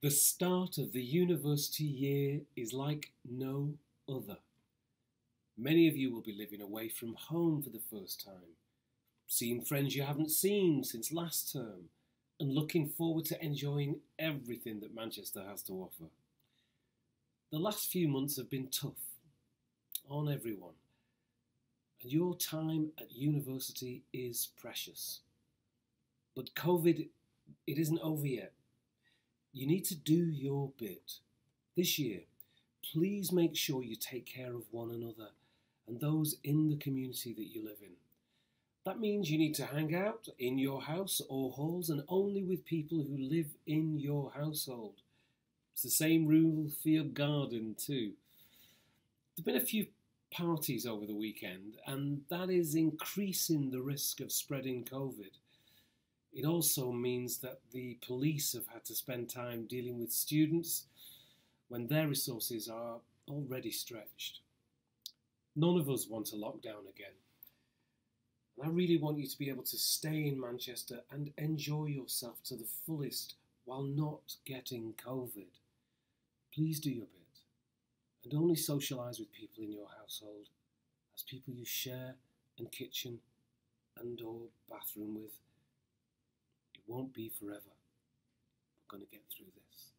The start of the university year is like no other. Many of you will be living away from home for the first time, seeing friends you haven't seen since last term, and looking forward to enjoying everything that Manchester has to offer. The last few months have been tough on everyone, and your time at university is precious. But COVID, it isn't over yet. You need to do your bit. This year, please make sure you take care of one another and those in the community that you live in. That means you need to hang out in your house or halls and only with people who live in your household. It's the same rule for your garden, too. There have been a few parties over the weekend, and that is increasing the risk of spreading COVID. It also means that the police have had to spend time dealing with students when their resources are already stretched. None of us want a lockdown again. And I really want you to be able to stay in Manchester and enjoy yourself to the fullest while not getting COVID. Please do your bit and only socialise with people in your household as people you share and kitchen and or bathroom with. Won't be forever. We're going to get through this.